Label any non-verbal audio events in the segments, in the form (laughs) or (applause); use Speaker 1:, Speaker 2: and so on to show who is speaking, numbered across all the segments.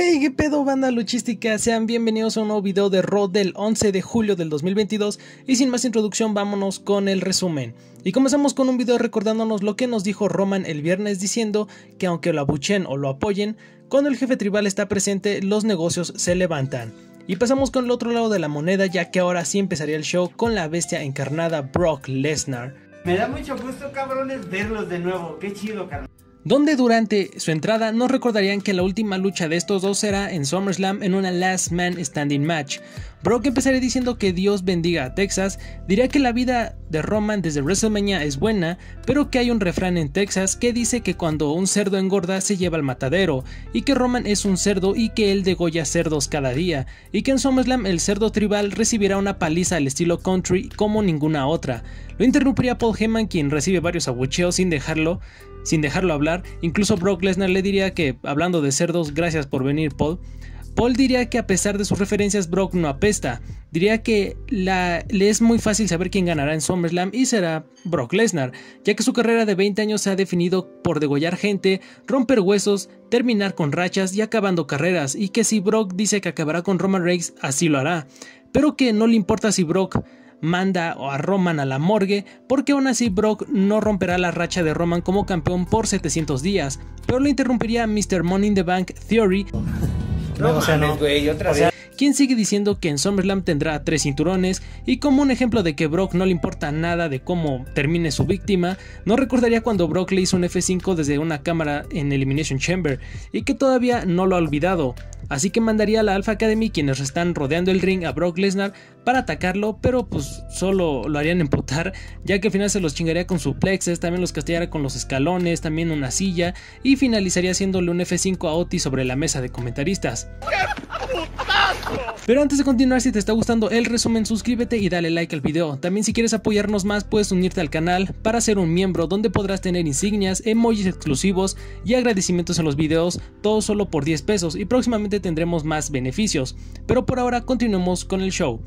Speaker 1: Hey, qué pedo banda luchística, sean bienvenidos a un nuevo video de Raw del 11 de julio del 2022 y sin más introducción vámonos con el resumen. Y comenzamos con un video recordándonos lo que nos dijo Roman el viernes diciendo que aunque lo abuchen o lo apoyen, cuando el jefe tribal está presente los negocios se levantan. Y pasamos con el otro lado de la moneda ya que ahora sí empezaría el show con la bestia encarnada Brock Lesnar.
Speaker 2: Me da mucho gusto cabrones verlos de nuevo, qué chido carnal
Speaker 1: donde durante su entrada nos recordarían que la última lucha de estos dos será en SummerSlam en una Last Man Standing match. Brock empezaría diciendo que Dios bendiga a Texas, diría que la vida de Roman desde WrestleMania es buena, pero que hay un refrán en Texas que dice que cuando un cerdo engorda se lleva al matadero, y que Roman es un cerdo y que él degolla cerdos cada día, y que en SummerSlam el cerdo tribal recibirá una paliza al estilo country como ninguna otra. Lo interrumpiría Paul Heyman quien recibe varios abucheos sin dejarlo, sin dejarlo hablar. Incluso Brock Lesnar le diría que, hablando de cerdos, gracias por venir, Paul. Paul diría que a pesar de sus referencias, Brock no apesta. Diría que le es muy fácil saber quién ganará en SummerSlam y será Brock Lesnar, ya que su carrera de 20 años se ha definido por degollar gente, romper huesos, terminar con rachas y acabando carreras, y que si Brock dice que acabará con Roman Reigns, así lo hará. Pero que no le importa si Brock manda a Roman a la morgue, porque aún así Brock no romperá la racha de Roman como campeón por 700 días, pero lo interrumpiría Mr. Money in the Bank Theory.
Speaker 2: No, otra
Speaker 1: quien sigue diciendo que en SummerSlam tendrá tres cinturones y como un ejemplo de que Brock no le importa nada de cómo termine su víctima, no recordaría cuando Brock le hizo un F5 desde una cámara en Elimination Chamber y que todavía no lo ha olvidado. Así que mandaría a la Alpha Academy quienes están rodeando el ring a Brock Lesnar para atacarlo, pero pues solo lo harían emputar, ya que al final se los chingaría con suplexes, también los castigaría con los escalones, también una silla y finalizaría haciéndole un F5 a Otis sobre la mesa de comentaristas. Pero antes de continuar, si te está gustando el resumen, suscríbete y dale like al video. También si quieres apoyarnos más, puedes unirte al canal para ser un miembro donde podrás tener insignias, emojis exclusivos y agradecimientos en los videos, todo solo por 10 pesos y próximamente tendremos más beneficios. Pero por ahora continuemos con el show.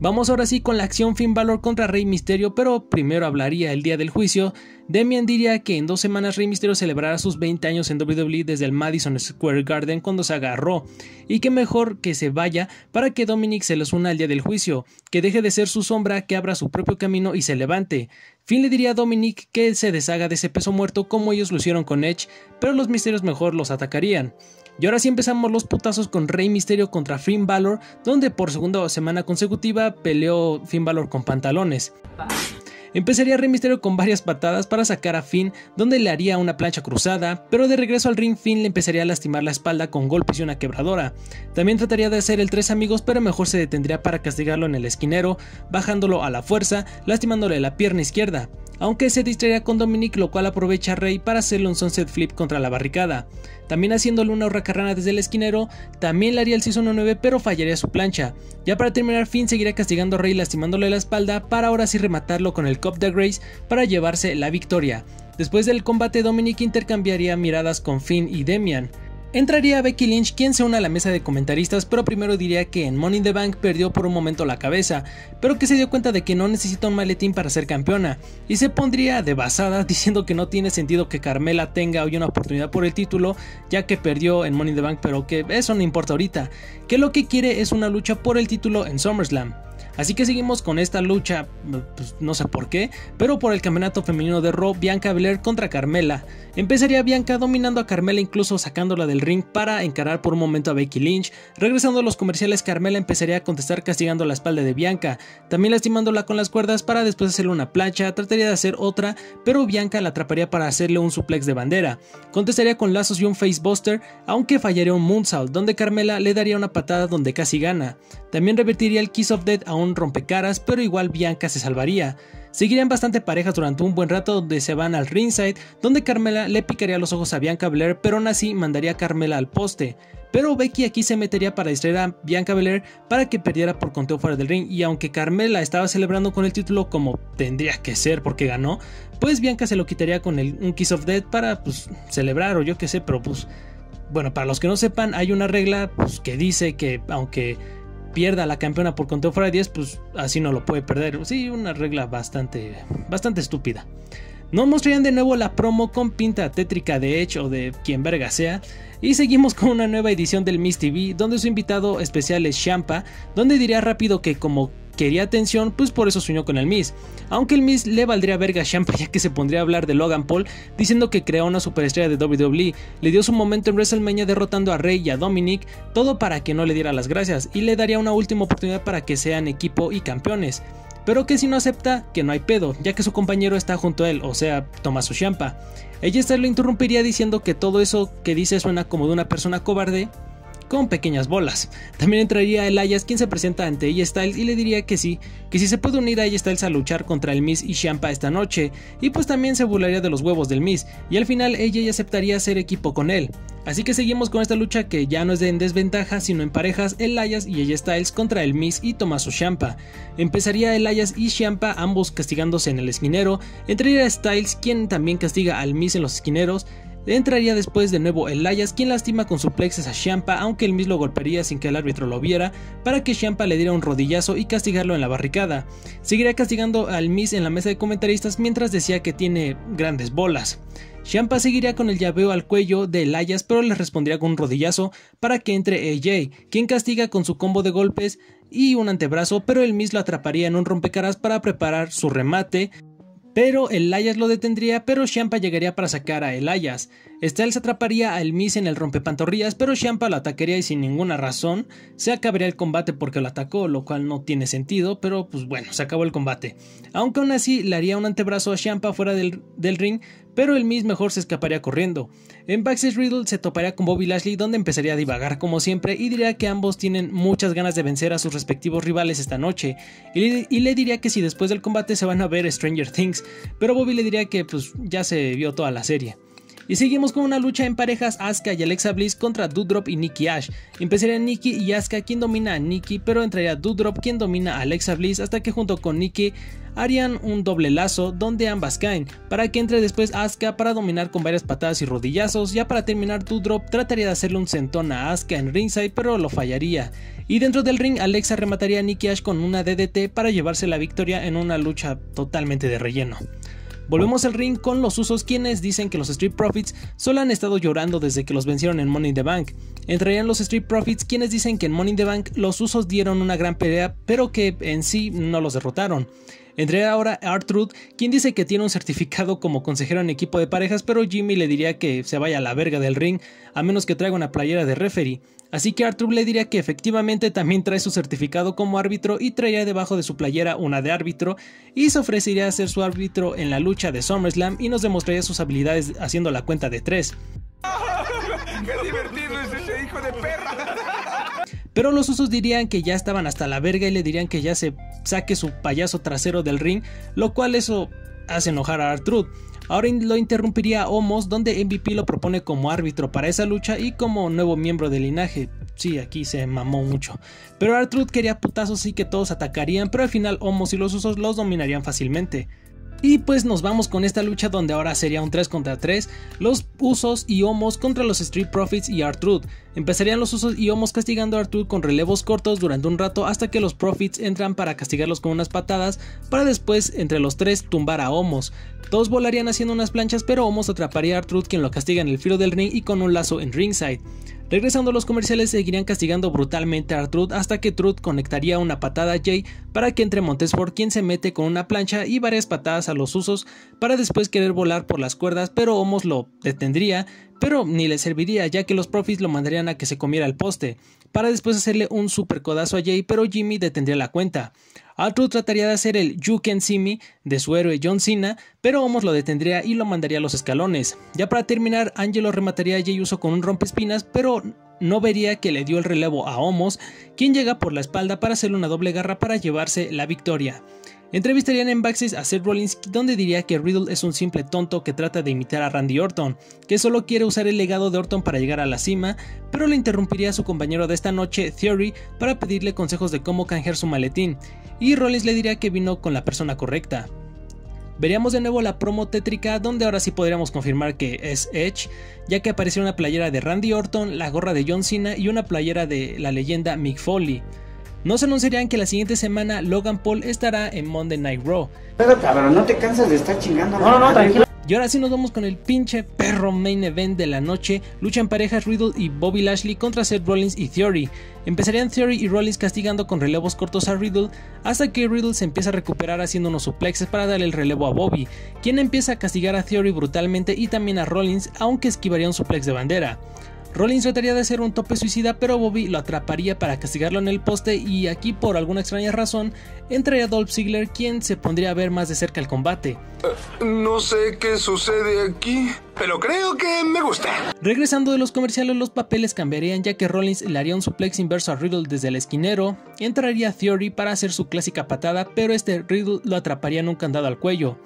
Speaker 1: Vamos ahora sí con la acción Finn Balor contra Rey Misterio, pero primero hablaría el día del juicio. Demian diría que en dos semanas Rey Misterio celebrará sus 20 años en WWE desde el Madison Square Garden cuando se agarró, y que mejor que se vaya para que Dominic se les una al día del juicio, que deje de ser su sombra, que abra su propio camino y se levante. Finn le diría a Dominic que se deshaga de ese peso muerto como ellos lo hicieron con Edge, pero los misterios mejor los atacarían. Y ahora sí empezamos los putazos con Rey Misterio contra Finn Balor, donde por segunda semana consecutiva peleó Finn Balor con pantalones. Empezaría Rey Misterio con varias patadas para sacar a Finn, donde le haría una plancha cruzada, pero de regreso al ring Finn le empezaría a lastimar la espalda con golpes y una quebradora. También trataría de hacer el tres amigos, pero mejor se detendría para castigarlo en el esquinero, bajándolo a la fuerza, lastimándole la pierna izquierda aunque se distraería con Dominic, lo cual aprovecha Rey para hacerle un sunset flip contra la barricada. También haciéndole una hurracarrana desde el esquinero, también le haría el Season 9 pero fallaría su plancha. Ya para terminar, Finn seguiría castigando a Rey lastimándole la espalda para ahora sí rematarlo con el Cup de Grace para llevarse la victoria. Después del combate, Dominic intercambiaría miradas con Finn y Demian. Entraría Becky Lynch, quien se une a la mesa de comentaristas, pero primero diría que en Money in the Bank perdió por un momento la cabeza, pero que se dio cuenta de que no necesita un maletín para ser campeona, y se pondría de basada (laughs) diciendo que no tiene sentido que Carmela tenga hoy una oportunidad por el título, ya que perdió en Money in the Bank, pero que eso no importa ahorita, que lo que quiere es una lucha por el título en SummerSlam. Así que seguimos con esta lucha, pues, no sé por qué, pero por el campeonato femenino de Raw, Bianca Belair contra Carmela. Empezaría Bianca dominando a Carmela incluso sacándola del ring para encarar por un momento a Becky Lynch. Regresando a los comerciales, Carmela empezaría a contestar castigando la espalda de Bianca, también lastimándola con las cuerdas para después hacerle una plancha, trataría de hacer otra, pero Bianca la atraparía para hacerle un suplex de bandera. Contestaría con lazos y un facebuster, aunque fallaría un moonsault, donde Carmela le daría una patada donde casi gana. También revertiría el Kiss of Death a un rompecaras, pero igual Bianca se salvaría. Seguirían bastante parejas durante un buen rato donde se van al ringside, donde Carmela le picaría los ojos a Bianca Belair, pero aún así mandaría a Carmela al poste. Pero Becky aquí se metería para distraer a Bianca Belair para que perdiera por conteo fuera del ring y aunque Carmela estaba celebrando con el título como tendría que ser porque ganó, pues Bianca se lo quitaría con el, un Kiss of Death para pues celebrar o yo qué sé, pero pues bueno, para los que no sepan hay una regla pues, que dice que aunque pierda la campeona por conteo fuera de 10, pues así no lo puede perder. Sí, una regla bastante, bastante estúpida. Nos mostrarían de nuevo la promo con pinta tétrica de Edge o de quien verga sea. Y seguimos con una nueva edición del Miss TV, donde su invitado especial es Champa, donde diría rápido que como quería atención, pues por eso soñó con el Miss. Aunque el Miss le valdría verga a Champa (laughs) ya que se pondría a hablar de Logan Paul diciendo que creó una superestrella de WWE, le dio su momento en WrestleMania derrotando a Rey y a Dominic, todo para que no le diera las gracias y le daría una última oportunidad para que sean equipo y campeones. Pero que si no acepta, que no hay pedo, ya que su compañero está junto a él, o sea, Tommaso Champa. Ella lo interrumpiría diciendo que todo eso que dice suena como de una persona cobarde con pequeñas bolas. También entraría Elias quien se presenta ante ella Styles y le diría que sí, que si se puede unir a ella Styles a luchar contra el Miss y Champa esta noche, y pues también se burlaría de los huevos del Miss, y al final ella ya aceptaría ser equipo con él. Así que seguimos con esta lucha que ya no es de en desventaja, sino en parejas Elias y ella Styles contra el Miss y Tommaso Champa. Empezaría Elias y Champa ambos castigándose en el esquinero, entraría Styles quien también castiga al Miss en los esquineros, Entraría después de nuevo Elias, quien lastima con suplexes a Champa, aunque el Miss lo golpearía sin que el árbitro lo viera, para que Champa le diera un rodillazo y castigarlo en la barricada. Seguiría castigando al Miss en la mesa de comentaristas mientras decía que tiene grandes bolas. Champa seguiría con el llaveo al cuello de Elias, pero le respondría con un rodillazo para que entre AJ, quien castiga con su combo de golpes y un antebrazo, pero el Miss lo atraparía en un rompecaras para preparar su remate, pero Elias lo detendría, pero Champa llegaría para sacar a Elias. Styles atraparía a Miss en el rompepantorrillas, pero Champa lo atacaría y sin ninguna razón se acabaría el combate porque lo atacó, lo cual no tiene sentido, pero pues bueno, se acabó el combate. Aunque aún así le haría un antebrazo a Champa fuera del, ring, pero el Miz mejor se escaparía corriendo. En Backstage Riddle se toparía con Bobby Lashley donde empezaría a divagar como siempre y diría que ambos tienen muchas ganas de vencer a sus respectivos rivales esta noche y le, diría que si después del combate se van a ver Stranger Things, pero Bobby le diría que pues ya se vio toda la serie. Y seguimos con una lucha en parejas Asuka y Alexa Bliss contra Doudrop y Nikki Ash. Empezaría Nikki y Asuka quien domina a Nikki, pero entraría Doudrop quien domina a Alexa Bliss hasta que junto con Nikki harían un doble lazo donde ambas caen, para que entre después Asuka para dominar con varias patadas y rodillazos, ya para terminar Doudrop trataría de hacerle un sentón a Asuka en ringside pero lo fallaría. Y dentro del ring Alexa remataría a Nikki Ash con una DDT para llevarse la victoria en una lucha totalmente de relleno. Volvemos al ring con los usos quienes dicen que los Street Profits solo han estado llorando desde que los vencieron en Money in the Bank. Entrarían los Street Profits quienes dicen que en Money in the Bank los usos dieron una gran pelea pero que en sí no los derrotaron. Entraría ahora Artrude, quien dice que tiene un certificado como consejero en equipo de parejas, pero Jimmy le diría que se vaya a la verga del ring, a menos que traiga una playera de referee. Así que Arthur le diría que efectivamente también trae su certificado como árbitro y traería debajo de su playera una de árbitro y se ofrecería a ser su árbitro en la lucha de SummerSlam y nos demostraría sus habilidades haciendo la cuenta de tres. (laughs) ¡Qué divertido es ese hijo de perra! Pero los usos dirían que ya estaban hasta la verga y le dirían que ya se saque su payaso trasero del ring, lo cual eso hace enojar a Artrude. Ahora lo interrumpiría Homos, donde MVP lo propone como árbitro para esa lucha y como nuevo miembro del linaje. Sí, aquí se mamó mucho. Pero Artrude quería putazos y que todos atacarían, pero al final Homos y los usos los dominarían fácilmente. Y pues nos vamos con esta lucha donde ahora sería un 3 contra 3, los Usos y Homos contra los Street Profits y Artrude. Empezarían los Usos y Homos castigando a Artrude con relevos cortos durante un rato hasta que los Profits entran para castigarlos con unas patadas, para después entre los tres tumbar a Homos. Todos volarían haciendo unas planchas pero Homos atraparía a Artrude quien lo castiga en el filo del ring y con un lazo en ringside. Regresando a los comerciales seguirían castigando brutalmente a Truth hasta que Truth conectaría una patada a Jay para que entre Montesford quien se mete con una plancha y varias patadas a los usos para después querer volar por las cuerdas pero Homos lo detendría pero ni le serviría ya que los profits lo mandarían a que se comiera el poste para después hacerle un super codazo a Jay pero Jimmy detendría la cuenta. Arthur trataría de hacer el You Can See Me de su héroe John Cena, pero Homos lo detendría y lo mandaría a los escalones. Ya para terminar, Angelo remataría a Jey Uso con un rompespinas, pero no vería que le dio el relevo a Homos, quien llega por la espalda para hacerle una doble garra para llevarse la victoria. Entrevistarían en backstage a Seth Rollins donde diría que Riddle es un simple tonto que trata de imitar a Randy Orton, que solo quiere usar el legado de Orton para llegar a la cima, pero le interrumpiría a su compañero de esta noche, Theory, para pedirle consejos de cómo canjear su maletín, y Rollins le diría que vino con la persona correcta. Veríamos de nuevo la promo tétrica donde ahora sí podríamos confirmar que es Edge, ya que apareció una playera de Randy Orton, la gorra de John Cena y una playera de la leyenda Mick Foley. Nos anunciarían que la siguiente semana Logan Paul estará en Monday Night Raw.
Speaker 2: Pero cabrón, no te cansas de estar chingando.
Speaker 3: No, no, no, tranquilo.
Speaker 1: Y ahora sí nos vamos con el pinche perro main event de la noche. Luchan parejas Riddle y Bobby Lashley contra Seth Rollins y Theory. Empezarían Theory y Rollins castigando con relevos cortos a Riddle hasta que Riddle se empieza a recuperar haciendo unos suplexes para darle el relevo a Bobby, quien empieza a castigar a Theory brutalmente y también a Rollins, aunque esquivaría un suplex de bandera. Rollins trataría de hacer un tope suicida, pero Bobby lo atraparía para castigarlo en el poste y aquí por alguna extraña razón entraría Dolph Ziggler quien se pondría a ver más de cerca el combate.
Speaker 4: No sé qué sucede aquí, pero creo que me gusta.
Speaker 1: Regresando de los comerciales los papeles cambiarían ya que Rollins le haría un suplex inverso a Riddle desde el esquinero, entraría Theory para hacer su clásica patada, pero este Riddle lo atraparía en un candado al cuello.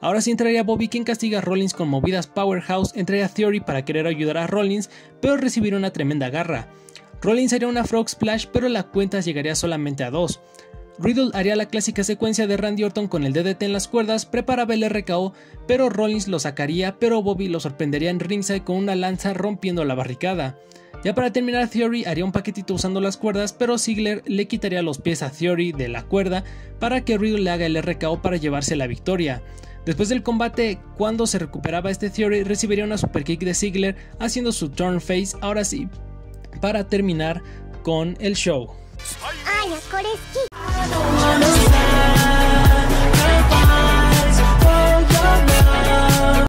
Speaker 1: Ahora sí entraría Bobby quien castiga a Rollins con movidas Powerhouse, entraría Theory para querer ayudar a Rollins, pero recibiría una tremenda garra. Rollins haría una Frog Splash, pero la cuenta llegaría solamente a dos. Riddle haría la clásica secuencia de Randy Orton con el DDT en las cuerdas, preparaba el RKO, pero Rollins lo sacaría, pero Bobby lo sorprendería en ringside con una lanza rompiendo la barricada. Ya para terminar, Theory haría un paquetito usando las cuerdas, pero Ziggler le quitaría los pies a Theory de la cuerda para que Riddle le haga el RKO para llevarse la victoria. Después del combate, cuando se recuperaba este Theory, recibiría una super kick de Ziggler haciendo su turn face, ahora sí, para terminar con el show.